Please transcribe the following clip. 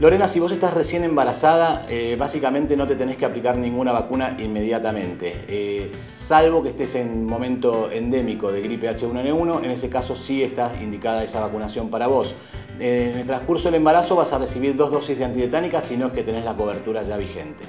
Lorena, si vos estás recién embarazada, eh, básicamente no te tenés que aplicar ninguna vacuna inmediatamente, eh, salvo que estés en momento endémico de gripe H1N1, en ese caso sí está indicada esa vacunación para vos. Eh, en el transcurso del embarazo vas a recibir dos dosis de antitetánica si no es que tenés la cobertura ya vigente.